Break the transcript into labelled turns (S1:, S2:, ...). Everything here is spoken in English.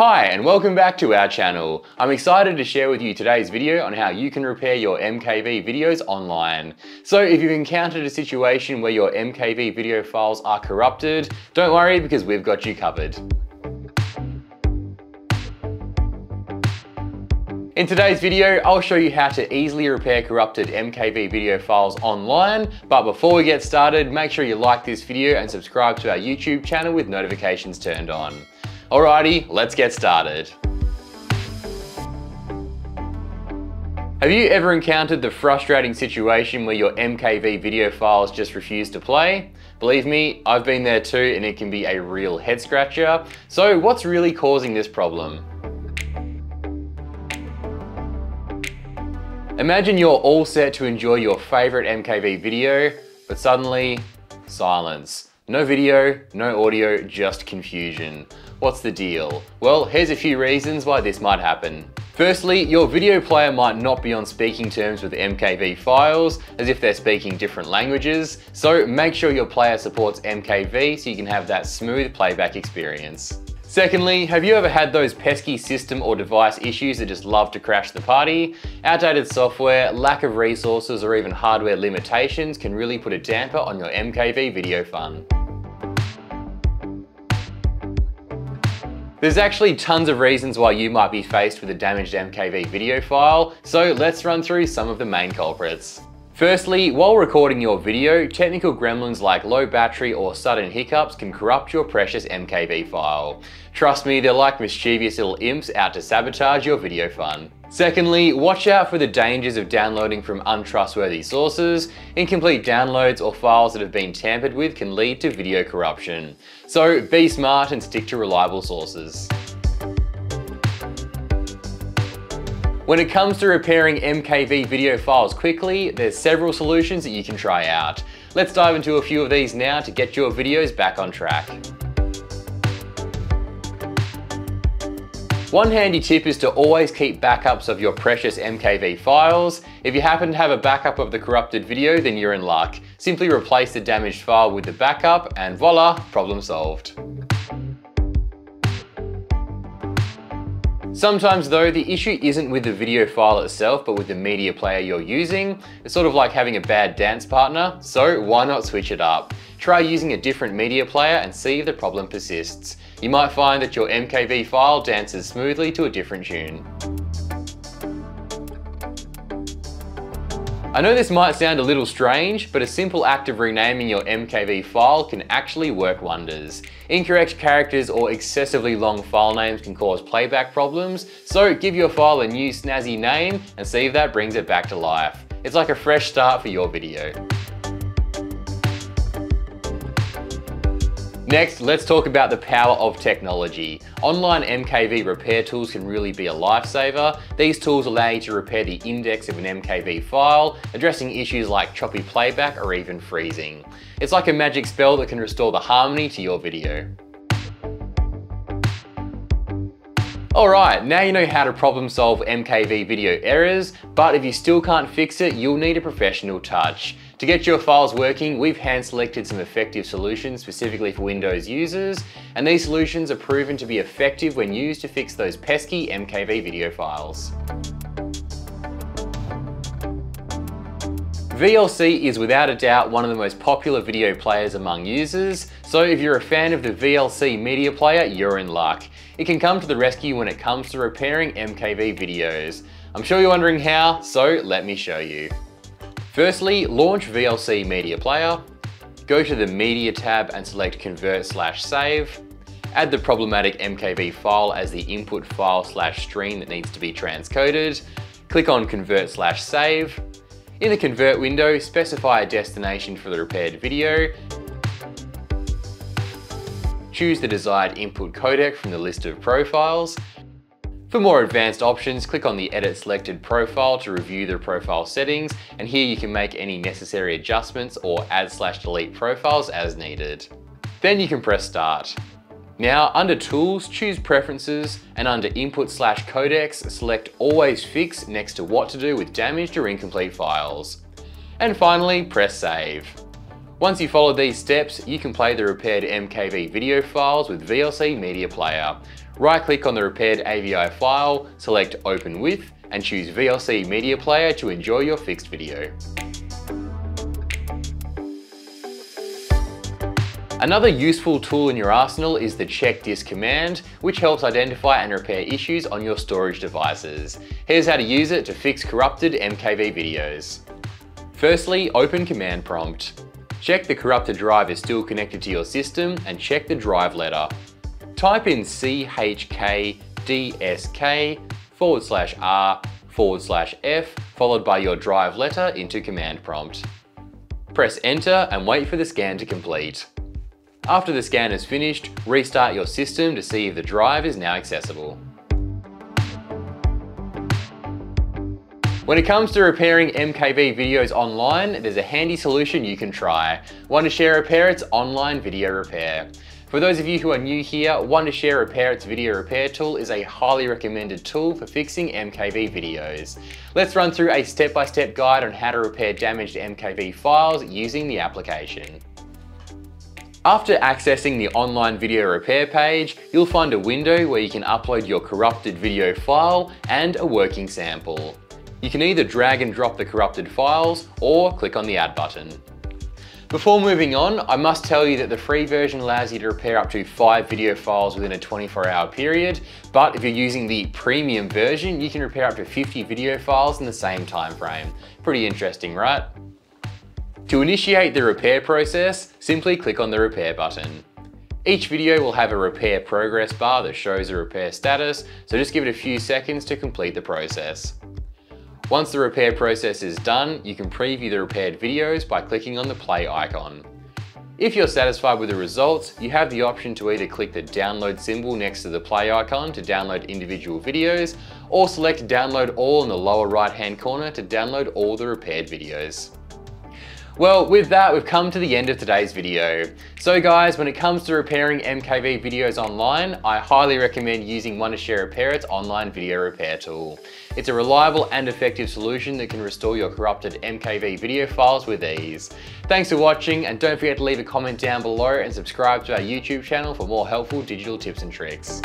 S1: Hi and welcome back to our channel. I'm excited to share with you today's video on how you can repair your MKV videos online. So if you've encountered a situation where your MKV video files are corrupted, don't worry because we've got you covered. In today's video, I'll show you how to easily repair corrupted MKV video files online. But before we get started, make sure you like this video and subscribe to our YouTube channel with notifications turned on. Alrighty, let's get started. Have you ever encountered the frustrating situation where your MKV video files just refuse to play? Believe me, I've been there too and it can be a real head scratcher. So what's really causing this problem? Imagine you're all set to enjoy your favorite MKV video, but suddenly, silence. No video, no audio, just confusion. What's the deal? Well, here's a few reasons why this might happen. Firstly, your video player might not be on speaking terms with MKV files, as if they're speaking different languages, so make sure your player supports MKV so you can have that smooth playback experience. Secondly, have you ever had those pesky system or device issues that just love to crash the party? Outdated software, lack of resources, or even hardware limitations can really put a damper on your MKV video fun. There's actually tons of reasons why you might be faced with a damaged MKV video file, so let's run through some of the main culprits. Firstly, while recording your video, technical gremlins like low battery or sudden hiccups can corrupt your precious MKV file. Trust me, they're like mischievous little imps out to sabotage your video fun. Secondly, watch out for the dangers of downloading from untrustworthy sources. Incomplete downloads or files that have been tampered with can lead to video corruption. So be smart and stick to reliable sources. When it comes to repairing MKV video files quickly, there's several solutions that you can try out. Let's dive into a few of these now to get your videos back on track. One handy tip is to always keep backups of your precious MKV files. If you happen to have a backup of the corrupted video, then you're in luck. Simply replace the damaged file with the backup and voila, problem solved. Sometimes though, the issue isn't with the video file itself, but with the media player you're using. It's sort of like having a bad dance partner, so why not switch it up? Try using a different media player and see if the problem persists. You might find that your MKV file dances smoothly to a different tune. I know this might sound a little strange, but a simple act of renaming your MKV file can actually work wonders. Incorrect characters or excessively long file names can cause playback problems, so give your file a new snazzy name and see if that brings it back to life. It's like a fresh start for your video. Next, let's talk about the power of technology. Online MKV repair tools can really be a lifesaver. These tools allow you to repair the index of an MKV file, addressing issues like choppy playback or even freezing. It's like a magic spell that can restore the harmony to your video. Alright, now you know how to problem solve MKV video errors, but if you still can't fix it, you'll need a professional touch. To get your files working, we've hand selected some effective solutions specifically for Windows users, and these solutions are proven to be effective when used to fix those pesky MKV video files. VLC is without a doubt one of the most popular video players among users, so if you're a fan of the VLC media player, you're in luck. It can come to the rescue when it comes to repairing MKV videos. I'm sure you're wondering how, so let me show you. Firstly, launch VLC Media Player, go to the Media tab and select Convert slash Save, add the problematic MKV file as the input file slash stream that needs to be transcoded, click on Convert slash Save, in the Convert window, specify a destination for the repaired video, choose the desired input codec from the list of profiles. For more advanced options, click on the Edit Selected Profile to review the profile settings, and here you can make any necessary adjustments or add slash delete profiles as needed. Then you can press Start. Now, under Tools, choose Preferences, and under Input slash Codecs, select Always Fix next to what to do with damaged or incomplete files. And finally, press Save. Once you follow these steps, you can play the repaired MKV video files with VLC Media Player. Right click on the repaired AVI file, select Open With, and choose VLC Media Player to enjoy your fixed video. Another useful tool in your arsenal is the check disk command, which helps identify and repair issues on your storage devices. Here's how to use it to fix corrupted MKV videos. Firstly, open command prompt. Check the corrupted drive is still connected to your system and check the drive letter. Type in CHKDSK forward slash R forward slash F followed by your drive letter into command prompt. Press enter and wait for the scan to complete. After the scan is finished, restart your system to see if the drive is now accessible. When it comes to repairing MKV videos online, there's a handy solution you can try. Wondershare Repairit's online video repair. For those of you who are new here, Wondershare Repairit's video repair tool is a highly recommended tool for fixing MKV videos. Let's run through a step-by-step -step guide on how to repair damaged MKV files using the application. After accessing the online video repair page, you'll find a window where you can upload your corrupted video file and a working sample. You can either drag and drop the corrupted files or click on the add button. Before moving on, I must tell you that the free version allows you to repair up to five video files within a 24 hour period, but if you're using the premium version, you can repair up to 50 video files in the same time frame. Pretty interesting, right? To initiate the repair process, simply click on the repair button. Each video will have a repair progress bar that shows the repair status, so just give it a few seconds to complete the process. Once the repair process is done, you can preview the repaired videos by clicking on the play icon. If you're satisfied with the results, you have the option to either click the download symbol next to the play icon to download individual videos, or select download all in the lower right hand corner to download all the repaired videos. Well, with that, we've come to the end of today's video. So guys, when it comes to repairing MKV videos online, I highly recommend using Wondershare Repairit's online video repair tool. It's a reliable and effective solution that can restore your corrupted MKV video files with ease. Thanks for watching and don't forget to leave a comment down below and subscribe to our YouTube channel for more helpful digital tips and tricks.